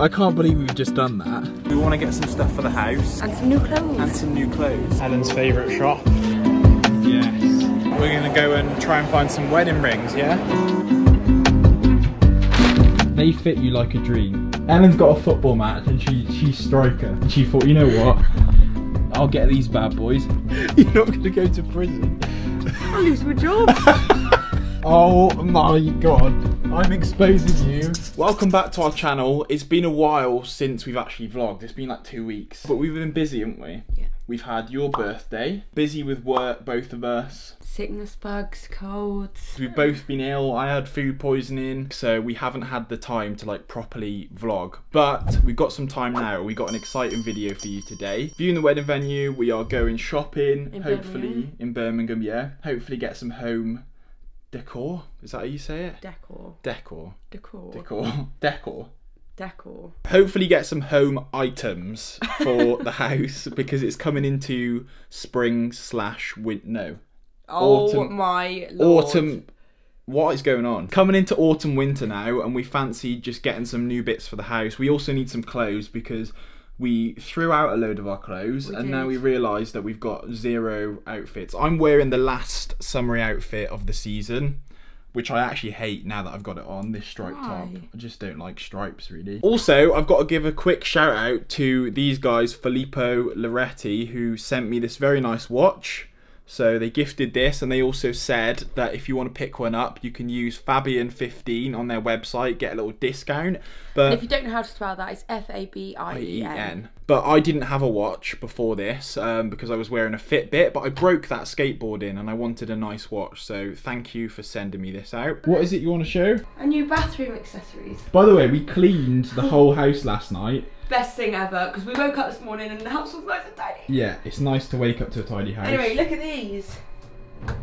I can't believe we've just done that. We want to get some stuff for the house And some new clothes. and some new clothes. Ellen's favourite shop. Yes. We're gonna go and try and find some wedding rings, yeah? They fit you like a dream. Ellen's got a football match and she she's striker. And she thought, you know what? I'll get these bad boys. You're not gonna go to prison. I'll lose my job. Oh my god, I'm exposing you. Welcome back to our channel. It's been a while since we've actually vlogged. It's been like two weeks. But we've been busy, haven't we? Yeah. We've had your birthday, busy with work, both of us. Sickness bugs, colds. We've both been ill. I had food poisoning, so we haven't had the time to like properly vlog. But we've got some time now. We got an exciting video for you today. Viewing the wedding venue, we are going shopping, In hopefully Birmingham. in Birmingham, yeah. Hopefully get some home decor. Is that how you say it? Decor. Decor. Decor. Decor. Decor. Decor. Hopefully get some home items for the house because it's coming into spring slash win no. Oh Autumn- my lord. Autumn what is going on? Coming into autumn winter now and we fancy just getting some new bits for the house. We also need some clothes because we threw out a load of our clothes We and now we realise that we've got zero outfits. I'm wearing the last summery outfit of the season. Which I actually hate now that I've got it on, this striped top. I just don't like stripes really. Also, I've got to give a quick shout out to these guys, Filippo Loretti, who sent me this very nice watch. So they gifted this, and they also said that if you want to pick one up, you can use Fabien15 on their website, get a little discount. And But if you don't know how to spell that, it's F A B I E N. But I didn't have a watch before this um, because I was wearing a Fitbit, but I broke that skateboard in and I wanted a nice watch. So thank you for sending me this out. What is it you want to show? A new bathroom accessories. By the way, we cleaned the whole house last night. Best thing ever, because we woke up this morning and the house was nice and tidy. Yeah, it's nice to wake up to a tidy house. Anyway, look at these.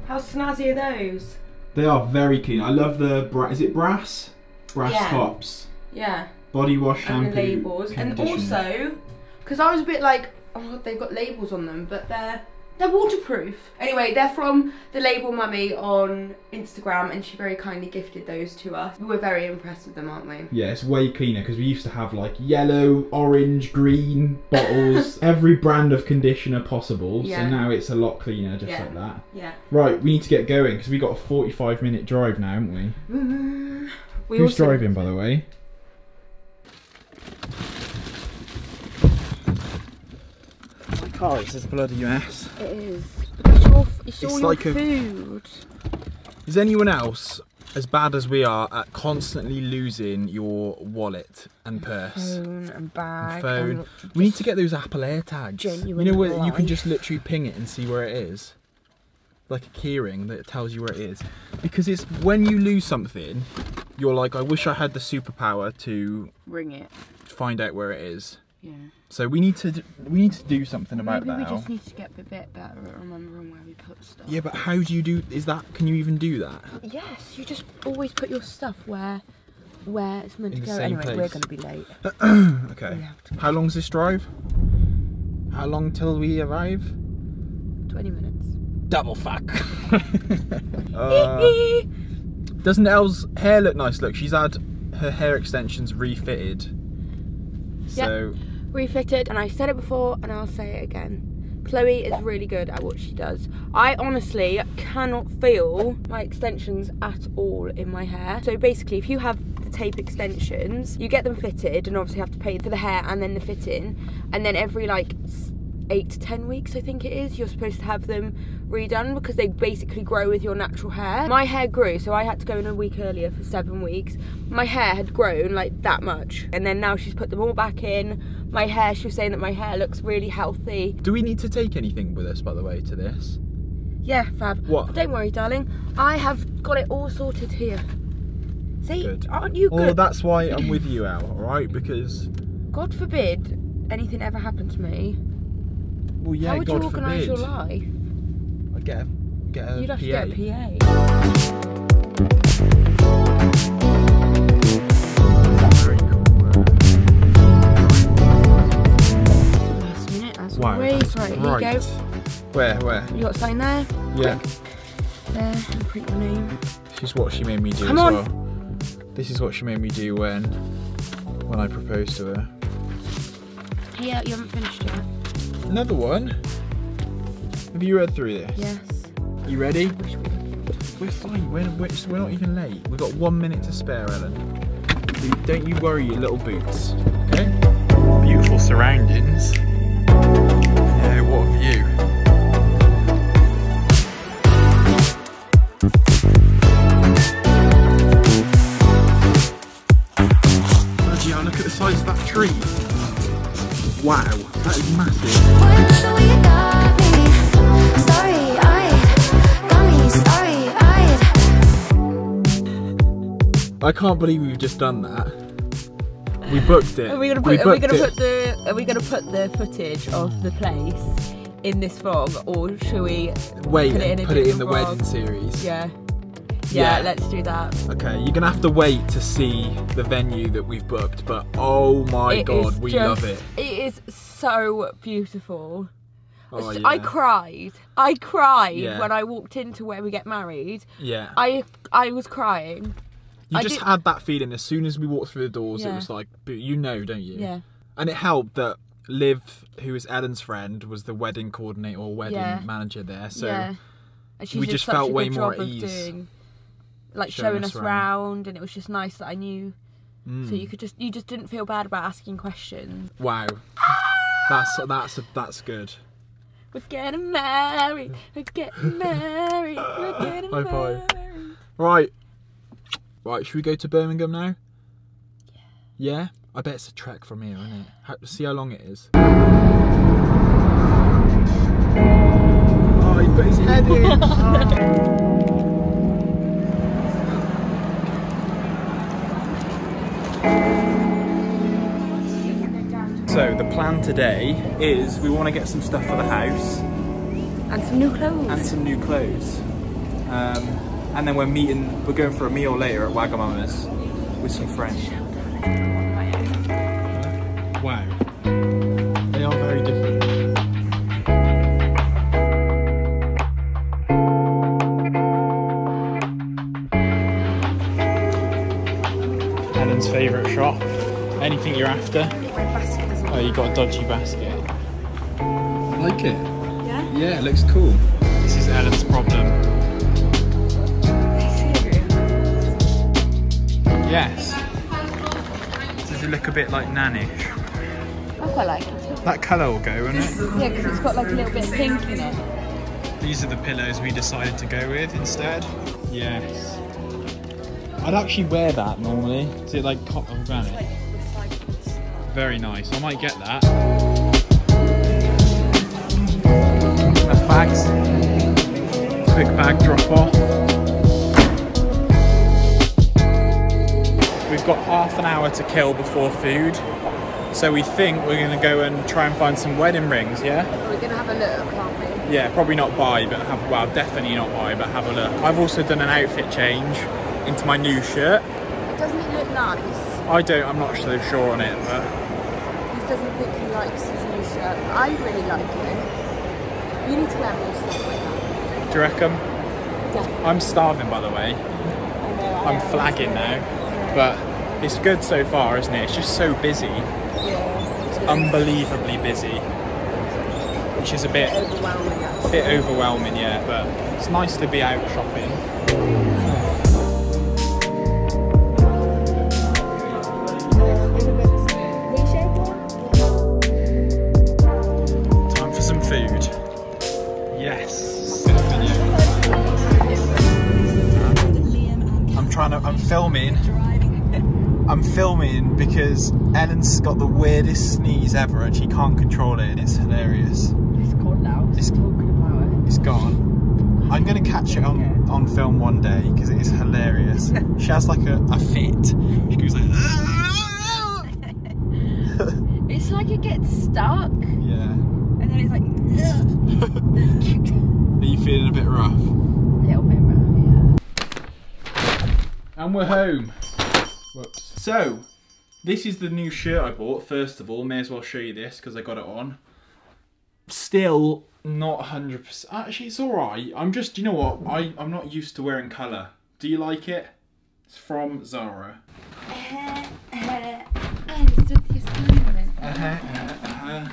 How snazzy are those? They are very clean. I love the bra- is it brass? Brass Yeah. tops. Yeah. Body wash, shampoo, and the labels. And also, because I was a bit like, oh, God, they've got labels on them, but they're they're waterproof. Anyway, they're from the Label Mummy on Instagram, and she very kindly gifted those to us. We were very impressed with them, aren't we? Yeah, it's way cleaner because we used to have like yellow, orange, green bottles, every brand of conditioner possible. Yeah. So now it's a lot cleaner, just Yeah. like that. Yeah. Right, we need to get going because we got a 45 minute drive now, haven't we? Mm. We Who's driving, by the way? Is bloody mess. It is. It's your, it's It's all like your a- food. Is anyone else as bad as we are at constantly losing your wallet and purse? Phone and bag. phone. and We need to get those Apple AirTags. Genuine you know where you can just literally ping it and see where it is, like a keyring that tells you where it is. Because it's when you lose something, you're like, I wish I had the superpower to Ring it. find out where it is. Yeah. So we need to d- we need to do something about Maybe we that. now. just need to get a bit better at remembering where we put stuff. Yeah, but how do you do? Is that? Can you even do that? Yes, you just always put your stuff where where it's meant In to go. Anyway, place. we're going to be late. Okay. We to- How long's this drive? How long till we arrive? 20 minutes. Double fuck. Uh, doesn't Elle's hair look nice? Look, she's had her hair extensions refitted. So Refitted, and I said it before, and I'll say it again. Chloe is really good at what she does. I honestly cannot feel my extensions at all in my hair. So basically, if you have the tape extensions, you get them fitted, and obviously have to pay for the hair and then the fitting, and then every like eight to ten weeks, I think it is, you're supposed to have them redone because they basically grow with your natural hair. My hair grew, so I had to go in a week earlier for seven weeks. My hair had grown like that much, and then now she's put them all back in. My hair, she was saying that my hair looks really healthy. do we need to take anything with us, by the way, to this? Yeah, fab. What? Don't worry, darling. I have got it all sorted here. See, Good. aren't you Well, good? that's why I'm with you, Al. All right, because God forbid anything ever happened to me. Well, yeah, How would God you organise your life? I'd get a, get a You'd have PA. to get a PA. Very cool. Last minute, as Wow. always. Right, here you go. Where, where? You got a sign there, Yeah. there, and print your name. This is what she made me do Come as on. well. This is what she made me do when when I proposed to her. Yeah, you haven't finished yet. Another one? Have you read through this? Yes. You ready? We're fine. We're, we're, we're not even late. We've got one minute to spare, Ellen. So don't you worry your little boots. Okay? Beautiful surroundings. Yeah, what a view. Bloody hell, look at the size of that tree. Wow, that is massive. When you got me starry-eyed, got me starry-eyed. I can't believe we've just done that. We booked it. Are we gonna We put? Are we gonna it. put the? Are we gonna put the footage of the place in this vlog, or should we? Wait put it in a put it in the different wedding series. Yeah. Yeah, Yeah. let's do that. Okay, you're gonna have to wait to see the venue that we've booked, but oh my It god, we just- love it. It is so beautiful. Oh, yeah. I cried. I cried Yeah. when I walked into where we get married. Yeah. I I was crying. you I just did- had that feeling as soon as we walked through the doors, it was like, you know, don't you? Yeah. And it helped that Liv, who is Ellen's friend, was the wedding coordinator or wedding manager there. So yeah. And she we did just felt way more at ease Doing, like showing showing, us around. round, and it was just nice that I knew. mm, So you could just you just didn't feel bad about asking questions. wow, that's that's that's good. We're getting married. We're getting married. We're getting High five. Right, right. Should we go to Birmingham now? Yeah. Yeah. I bet it's a trek from here, isn't it? How, see how long it is. Oh, he put his head in. So plan today is we want to get some stuff for the house And some new clothes. and some new clothes. Um, and then we're meeting, we're going for a meal later at Wagamama's with some friends. Dodgy basket. I like it. Yeah? Yeah, it looks cool. This is Ellen's problem. Yes. Does it look a bit like nannish? I quite like it. That colour will go, won't it? Yeah, because it's got like a little bit of pink in it. These are the pillows we decided to go with instead. Yes. I'd actually wear that normally. Is it like cotton organic? Very nice. I might get that. Enough bags. Quick bag drop off. We've got half an hour to kill before food. So we think we're going to go and try and find some wedding rings, yeah? We're gonna have a look, aren't we? Yeah, probably not buy, but have well, definitely not buy, but have a look. I've also done an outfit change into my new shirt. Doesn't it look nice? I don't, I'm not so sure on it, but He doesn't think he likes his new shirt. I really like it. You need to wear more stuff like that. do you reckon? Definitely. I'm starving, by the way. I know, I I'm know. flagging now, but it's good so far, isn't it? It's just so busy, Yeah. it's unbelievably busy, which is a bit, overwhelming actually. bit overwhelming, yeah. But it's nice to be out shopping. Filming. I'm filming because Ellen's got the weirdest sneeze ever and she can't control it and it's hilarious. It's cold now. It's- talking about eh? It's gone. I'm gonna catch it on, on film one day because it is hilarious. she has like a, a fit. She goes like. It's like it gets stuck yeah. and then it's like Are you feeling a bit rough? And we're home. Whoops. So, this is the new shirt I bought. First of all, may as well show you this because I got it on. Still not 100%. Actually, it's alright. I'm just, you know what? I, I'm not used to wearing colour. Do you like it? It's from Zara. Uh, uh,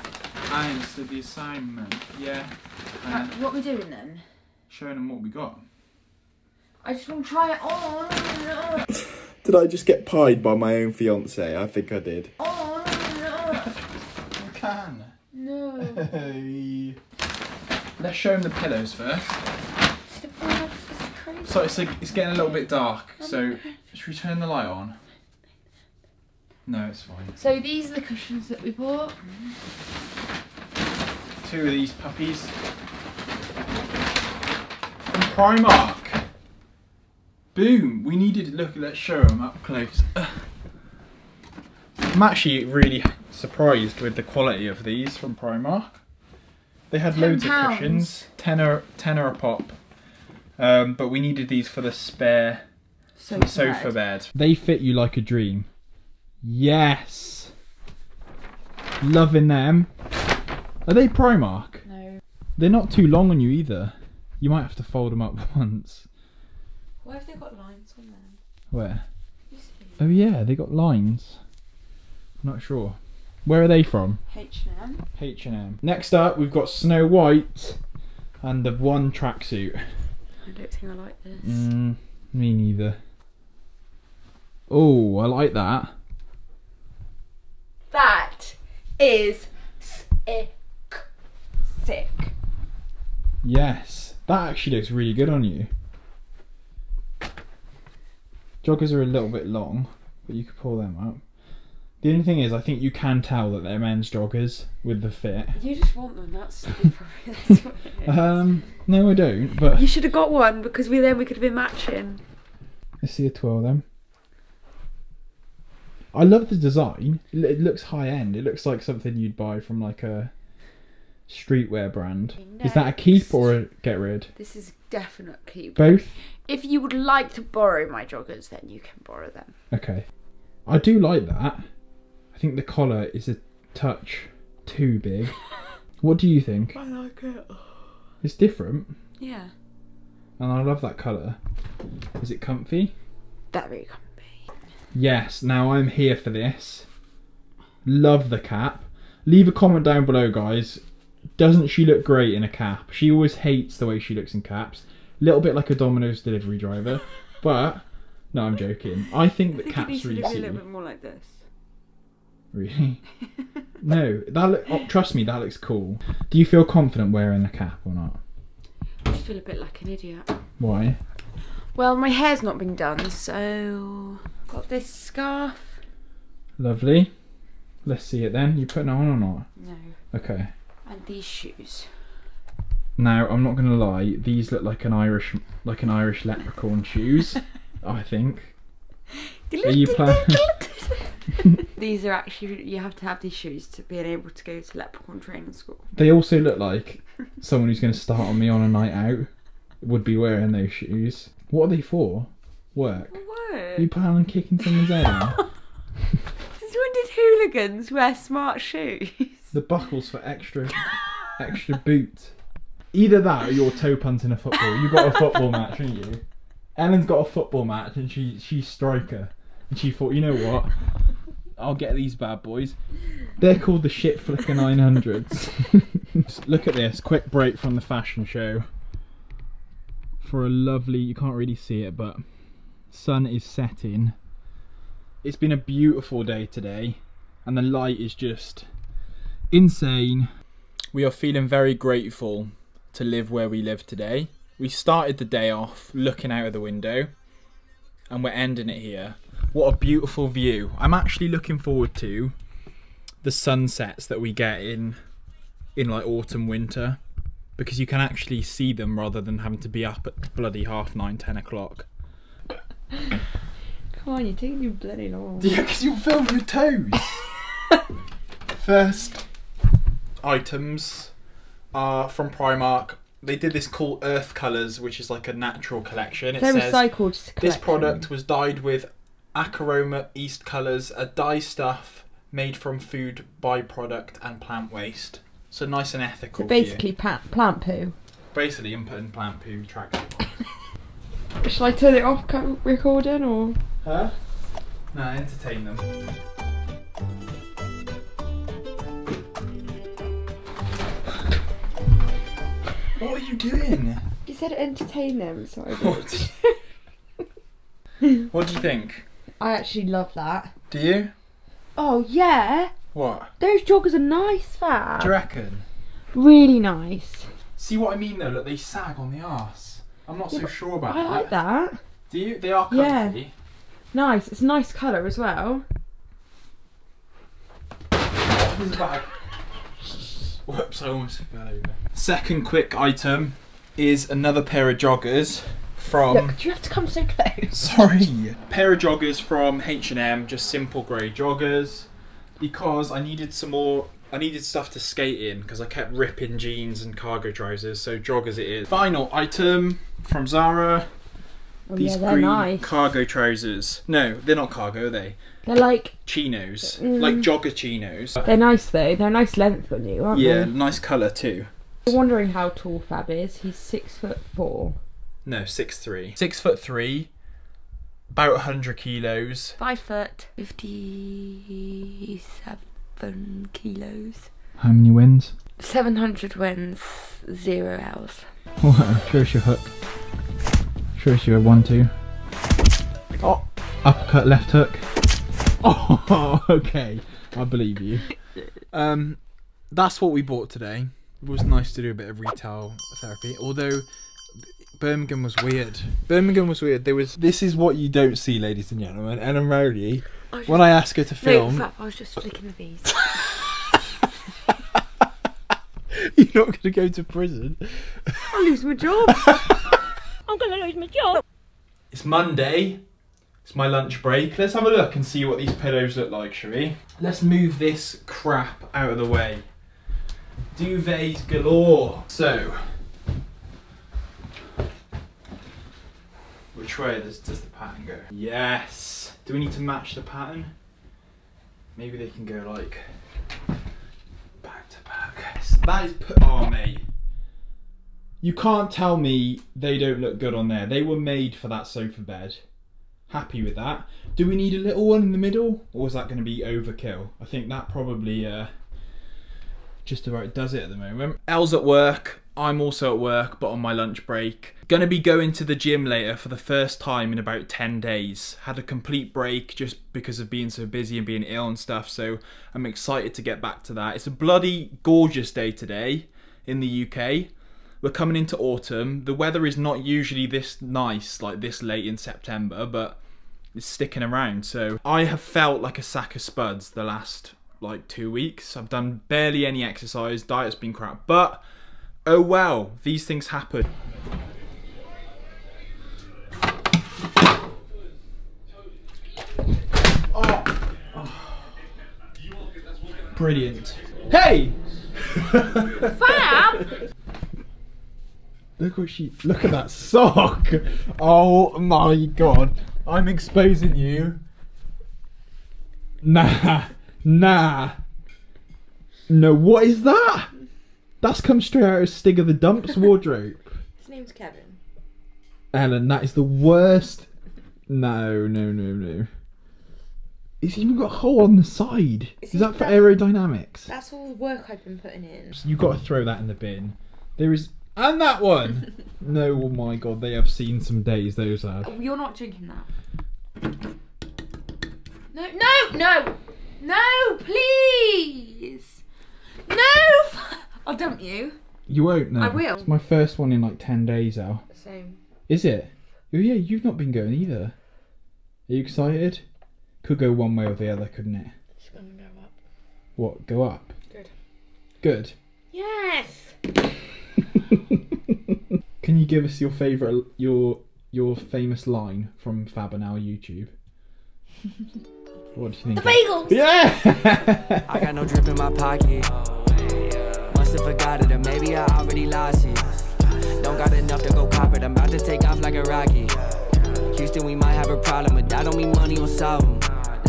I uh, the assignment. Uh, uh, What we doing then? Showing them what we got. I just want to try it on. Did I just get pied by my own fiance? I think I did. On. You can. No. Let's show him the pillows first. So it's like, it's getting a little bit dark. So should we turn the light on? No, it's fine. So these are the cushions that we bought. Two of these puppies from Primark. Boom! We needed to look. Let's show them up close. I'm actually really surprised with the quality of these from Primark. They had loads of £10. cushions, tenner tenner a pop. Um, but we needed these for the spare Sofa, sofa bed. bed. They fit you like a dream. Yes. Loving them. Are they Primark? No. They're not too long on you either. You might have to fold them up once. Why have they got lines on them? Where? Oh yeah, they got lines. Not sure. Where are they from? H&M. H&M. Next up, we've got Snow White and the one tracksuit. I don't think I like this. Mm, me neither. Oh, I like that. That is sick. Sick. Yes, that actually looks really good on you. Joggers are a little bit long, but you could pull them up. The only thing is, I think you can tell that they're men's joggers with the fit. You just want them, that's, that's what it is. Um, no, I don't. But You should have got one because we then we could have been matching. let's see a twirl then. I love the design. It looks high end. It looks like something you'd buy from like a streetwear brand. Is that a keep or a get rid? This is definite keep. Both. If you would like to borrow my joggers, then you can borrow them. Okay. I do like that. I think the collar is a touch too big. What do you think? I like it. It's different, Yeah. and I love that colour. Is it comfy? That very comfy. Yes, now I'm here for this. Love the cap. Leave a comment down below, guys. Doesn't she look great in a cap? She always hates the way she looks in caps. Little bit like a Domino's delivery driver, but no, I'm joking. I think that caps really a little bit more like this. Really? no, that look, oh, trust me, that looks cool. Do you feel confident wearing a cap or not? I just feel a bit like an idiot. Why? Well, my hair's not been done, so got this scarf. Lovely. Let's see it then. You putting it on or not? No. Okay. And these shoes. Now I'm not gonna lie. These look like an Irish, like an Irish leprechaun shoes. I think. Are you planning? these are actually you have to have these shoes to be able to go to leprechaun training school. They also look like someone who's gonna start on me on a night out would be wearing those shoes. What are they for? Work. Are you planning on kicking someone's head in? Since when did hooligans wear smart shoes? The buckles for extra, extra boot. Either that or you're toe punting a football. You've got a football match, haven't you? Ellen's got a football match and she she's striker. And she thought, you know what? I'll get these bad boys. They're called the shit flicker 900s. Look at this, quick break from the fashion show. For a lovely, you can't really see it, but sun is setting. It's been a beautiful day today, and the light is just insane. We are feeling very grateful to live where we live today. We started the day off looking out of the window and we're ending it here. What a beautiful view. I'm actually looking forward to the sunsets that we get in in like autumn winter because you can actually see them rather than having to be up at bloody half nine, ten o'clock. Come on, you're taking your bloody long. Yeah, because you'll film your toes. First items are from Primark. They did this cool Earth Colours, which is like a natural collection. It They're says recycled. this product was dyed with Archroma Earth Colours, a dye stuff made from food byproduct and plant waste. So nice and ethical. So basically, pa- plant poo. basically inputting plant poo track. Shall I turn it off co- recording or? Huh? No, entertain them. What are you doing? You said entertain them, so I What? what do you think? I actually love that. Do you? Oh yeah, What? those joggers are nice, fat. Do you reckon? Really nice. See what I mean though? Look, they sag on the arse. I'm not so sure about that. I like that. Do you? They are comfy. Yeah. Nice. It's a nice colour as well. Here's a bag. Whoops, I almost fell over. Second quick item is another pair of joggers from. Look, do you have to come so close? Sorry. Pair of joggers from H&M, just simple grey joggers. Because I needed some more, I needed stuff to skate in because I kept ripping jeans and cargo trousers, so joggers it is. Final item from Zara, Oh, these yeah, green nice. cargo trousers. No, they're not cargo, are they? They're like Chinos, Mm. like jogger chinos. they're nice though. They're nice length on you, aren't Yeah, they? nice colour too. You're wondering how tall Fab is. He's six foot four. No, six three. Six foot three, about hundred kilos. Five foot fifty-seven kilos. How many wins? Seven hundred wins, zero hours. Wow, show us your hook. Show us your one two. Oh, uppercut left hook. Oh, okay. I believe you. Um, that's what we bought today. It was nice to do a bit of retail therapy, although Birmingham was weird. Birmingham was weird. There was. This is what you don't see, ladies and gentlemen. Ellen Rowley, when I ask her to No, film, Fab, I was just flicking the bees. you're not going to go to prison. I'll lose my job. I'm gonna lose my job. It's Monday. It's my lunch break. Let's have a look and see what these pillows look like, shall we? Let's move this crap out of the way. Duvets galore. So, which way does, does the pattern go? Yes. Do we need to match the pattern? Maybe they can go like back to back. That is put. Oh, mate. You can't tell me they don't look good on there. They were made for that sofa bed. Happy with that. Do we need a little one in the middle, or is that going to be overkill? I think that probably uh, just about does it at the moment. Elle's at work. I'm also at work, but on my lunch break. Gonna be going to the gym later for the first time in about 10 days. Had a complete break just because of being so busy and being ill and stuff, so I'm excited to get back to that. It's a bloody gorgeous day today in the UK. We're coming into autumn. The weather is not usually this nice, like this late in September, but it's sticking around. So I have felt like a sack of spuds the last like two weeks. I've done barely any exercise. Diet's been crap, but oh well, these things happen. Oh. Brilliant. Hey! Fab! Look what she. Look at that sock. Oh my god! I'm exposing you. Nah, nah. No, what is that? That's come straight out of Stig of the Dump's wardrobe. His name's Kevin. Ellen, that is the worst. No, no, no, no. It's even got a hole on the side. Is Is that for that- aerodynamics? That's all the work I've been putting in. you've got to throw that in the bin. There is, and that one. no, oh my god, they have seen some days. Those are. Oh, You're not drinking that. No, no, no, no, please. No! I'll dump you. You won't know. I will. It's my first one in like ten days, Al. Same. Is it? Oh yeah, you've not been going either. Are you excited? Could go one way or the other, couldn't it? It's gonna go up. What? Go up. Good. Good. Yes! Can you give us your favorite, your your famous line from Fab on our YouTube? What do you think? The bagels! Yeah. I got no drip in my pocket. Must have forgot it, or maybe I already lost it. Don't got enough to go cop it. I'm about to take off like a rocket. Houston, we might have a problem, but that don't mean money will solve 'em.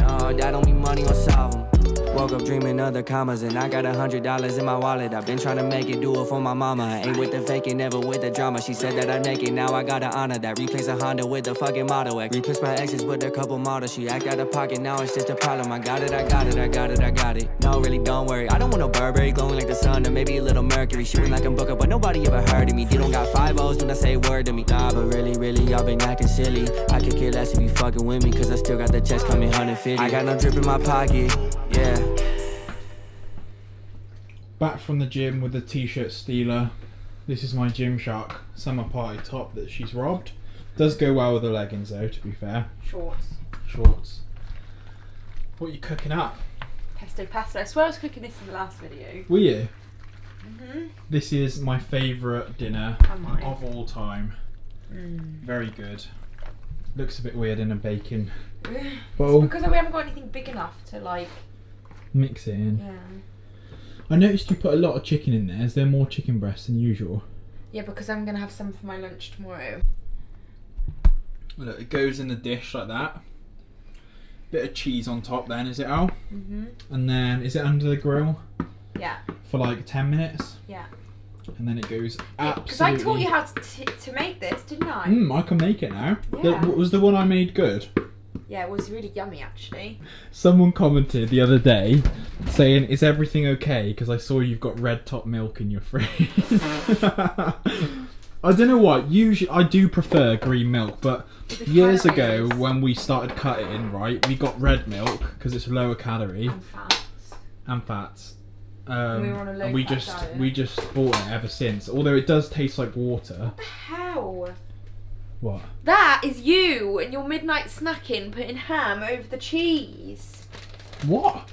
No, that don't mean money will solve 'em. Woke up dreaming of the commas, and I got a hundred dollars in my wallet. I've been trying to make it, do it for my mama. I ain't with the faking, never with the drama. She said that I make it, now I gotta honor that. Replace a Honda with the fucking Model X. Replace my exes with a couple models. She act out of pocket, now it's just a problem. I got it, I got it, I got it, I got it. No, really, don't worry. I don't want no Burberry glowing like the sun, or maybe a little Mercury. Shooting like I'm Booker, but nobody ever heard of me. You don't got five O's when I say word to me. Nah, but really, really, y'all been acting silly. I could care less if you fucking with me, cause I still got the checks coming 150. I got no drip in my pocket, yeah. Back from the gym with the t-shirt stealer. This is my Gymshark summer party top that she's robbed. Does go well with the leggings though, to be fair. Shorts. Shorts. What are you cooking up? Pesto pasta. I swear I was cooking this in the last video. Were you? Mhm. This is my favourite dinner of all time. Very good. Looks a bit weird in a bacon bowl. Because we haven't got anything big enough to like. Mix it in. Yeah. I noticed you put a lot of chicken in there. Is there more chicken breast than usual? Yeah, because I'm gonna have some for my lunch tomorrow. Look, it goes in the dish like that. Bit of cheese on top, then is it Al? Mhm. And then is it under the grill Yeah. for like ten minutes, Yeah. and then it goes absolutely. Because. I taught you how to, t- to make this, didn't I? Mm, I can make it now. The- Yeah. was the one I made good? Yeah, it was really yummy actually. Someone commented the other day saying, "Is everything okay?" Because I saw you've got red top milk in your fridge. I don't know what. Usually, I do prefer green milk, but The years ago when we started cutting, right, we got red milk because it's lower calorie and fats. and fats. Um, We were on a low and we just diet. we just bought it ever since. Although it does taste like water. How? What? That is you and your midnight snacking, putting ham over the cheese. What?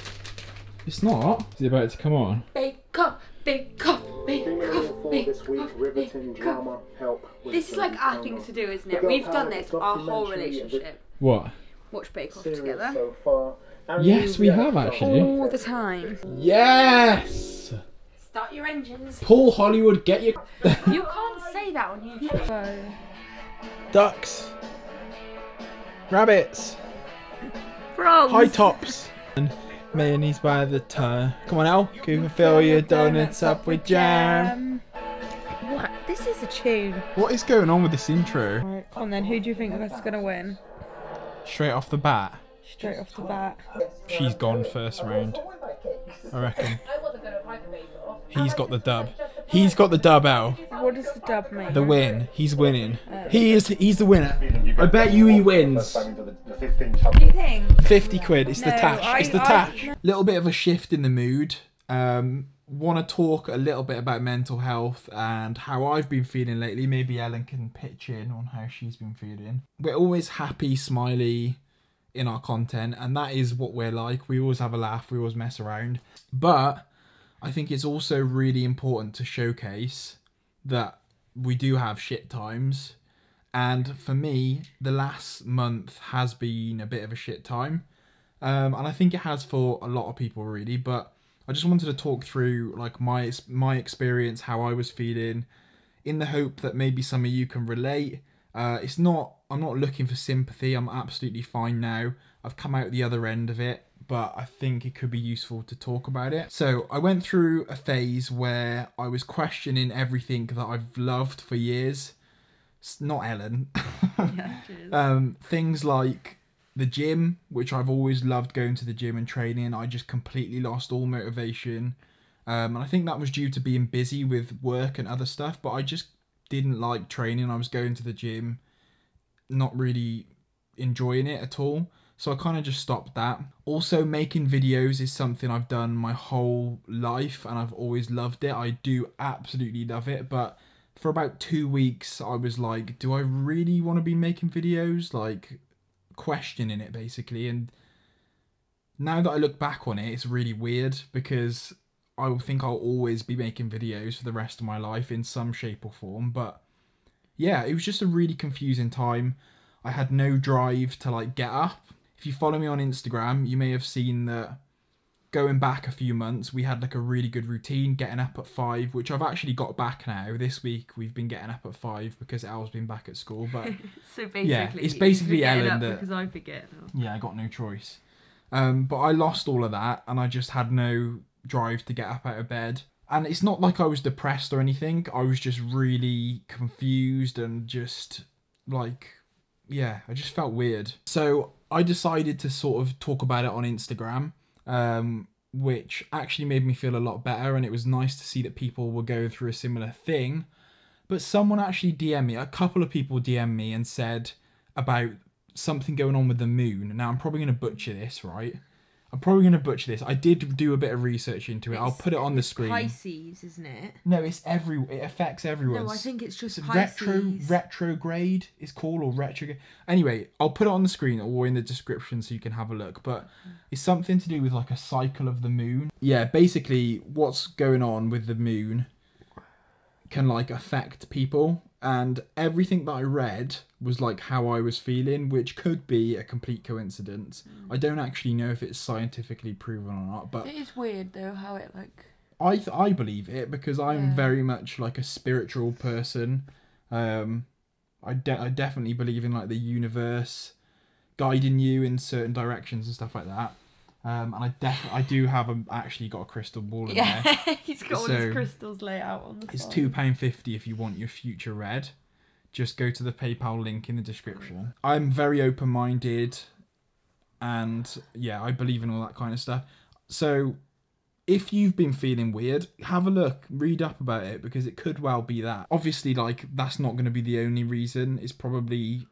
It's not. Is it about to come on? Bake off, bake off, bake off, bake this week, off, riveting drama help. This is like our thing to do, isn't it? We've done this our whole relationship. What? Watch Bake Off together. So far. Yes, we have, actually. All the time. Yes. Start your engines. Paul Hollywood, get your You can't say that on YouTube. ducks, rabbits, Frogs. high tops, and mayonnaise by the ton. Come on, Al, can you fill your donuts up with jam? What? This is a tune. What is going on with this intro? Right, come on then. Who do you think that's gonna win? Straight off the bat, Straight off the bat. she's gone first round. I reckon. He's got the dub. He's got the dub, out. What does the dub mean? The win. He's winning. He is. He's the winner. I bet you he wins. The, the 15 Do you think? 50 quid. It's the No, tash. I- it's the I- tash. Little bit of a shift in the mood. Um, Want to talk a little bit about mental health and how I've been feeling lately. Maybe Ellen can pitch in on how she's been feeling. We're always happy, smiley in our content, and that is what we're like. We always have a laugh, we always mess around. But I think it's also really important to showcase that we do have shit times. And for me, the last month has been a bit of a shit time. Um, and I think it has for a lot of people really. But I just wanted to talk through like my my experience, how I was feeling, in the hope that maybe some of you can relate. Uh, it's not. I'm not looking for sympathy. I'm absolutely fine now. I've come out the other end of it, but I think it could be useful to talk about it. So I went through a phase where I was questioning everything that I've loved for years. S- Not Ellen. yeah, um, things like the gym, which I've always loved going to the gym and training. I just completely lost all motivation. Um, and I think that was due to being busy with work and other stuff, but I just didn't like training. I was going to the gym, not really enjoying it at all. So I kind of just stopped that. Also, making videos is something I've done my whole life and I've always loved it. I do absolutely love it, but for about two weeks, I was like, do I really want to be making videos? Like, questioning it basically. And now that I look back on it, it's really weird because I think I'll always be making videos for the rest of my life in some shape or form. But yeah, it was just a really confusing time. I had no drive to like get up. If you follow me on Instagram, you may have seen that going back a few months, we had like a really good routine, getting up at five, which I've actually got back now. This week we've been getting up at five because Al's been back at school. But So basically, Yeah, it's basically Ellen that- because I forget. yeah, I got no choice. Um, but I lost all of that, and I just had no drive to get up out of bed. And it's not like I was depressed or anything. I was just really confused and just like, yeah, I just felt weird. So I decided to sort of talk about it on Instagram, um, which actually made me feel a lot better. And it was nice to see that people were going through a similar thing. But someone actually DM me, a couple of people DM me and said about something going on with the moon. Now I'm probably going to butcher this, right? I'm probably going to butcher this. I did do a bit of research into it. I'll put it on the screen. Pisces, isn't it? No, it's every. It affects everyone. No, I think it's just retro Pisces. retrograde is called or retrograde. Anyway, I'll put it on the screen or in the description so you can have a look. But mm-hmm. it's something to do with like a cycle of the moon. Yeah, basically, what's going on with the moon can like affect people, and everything that I read was like how I was feeling, which could be a complete coincidence. I don't actually know if it's scientifically proven or not, but It is weird though how it like. I th- I believe it because I'm Yeah. very much like a spiritual person. Um, I de- I definitely believe in like the universe guiding you in certain directions and stuff like that. Um, and I definitely, I do have a, actually got a crystal ball in there. Yeah, he's got all his crystals laid out on the It's side. two pound fifty if you want your future read. Just go to the PayPal link in the description. I'm very open minded, and yeah, I believe in all that kind of stuff. So, if you've been feeling weird, have a look, read up about it because it could well be that. Obviously, like that's not going to be the only reason. It's probably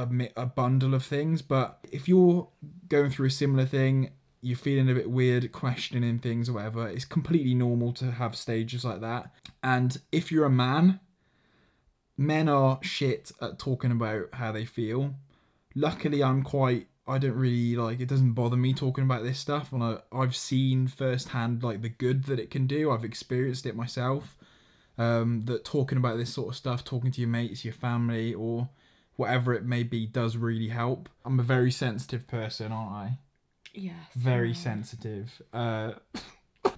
a, a bundle of things. But if you're going through a similar thing, you're feeling a bit weird, questioning things or whatever, it's completely normal to have stages like that. And if you're a man, men are shit at talking about how they feel. Luckily, I'm quite. I don't really like. It doesn't bother me talking about this stuff, and I, I've seen firsthand like the good that it can do. I've experienced it myself. Um, that talking about this sort of stuff, talking to your mates, your family, or whatever it may be, does really help. I'm a very sensitive person, aren't I? Yes. Very sensitive. Uh,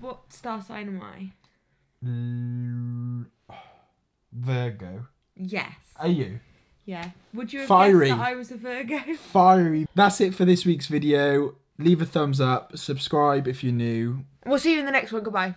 What star sign am I? l- Virgo. Yes. Are you? Yeah. Would you have Fiery. guessed that I was a Virgo? Fiery. That's it for this week's video. Leave a thumbs up, subscribe if you're new. We'll see you in the next one. Goodbye.